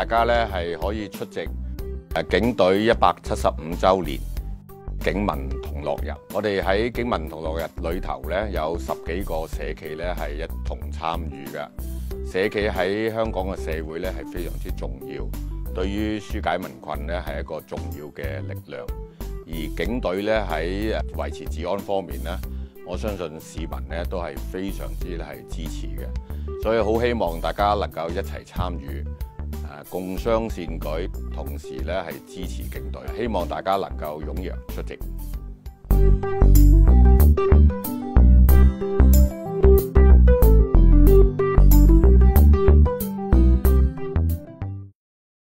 大家咧係可以出席誒警隊一百七十五週年警民同樂日。我哋喺警民同樂日裏頭咧，有十幾個社企咧係一同參與嘅。社企喺香港嘅社會咧係非常之重要，對於疏解民困咧係一個重要嘅力量。而警隊咧喺維持治安方面咧，我相信市民咧都係非常之係支持嘅，所以好希望大家能夠一齊參與，誒共商善舉，同時咧係支持警隊，希望大家能夠踴躍出席。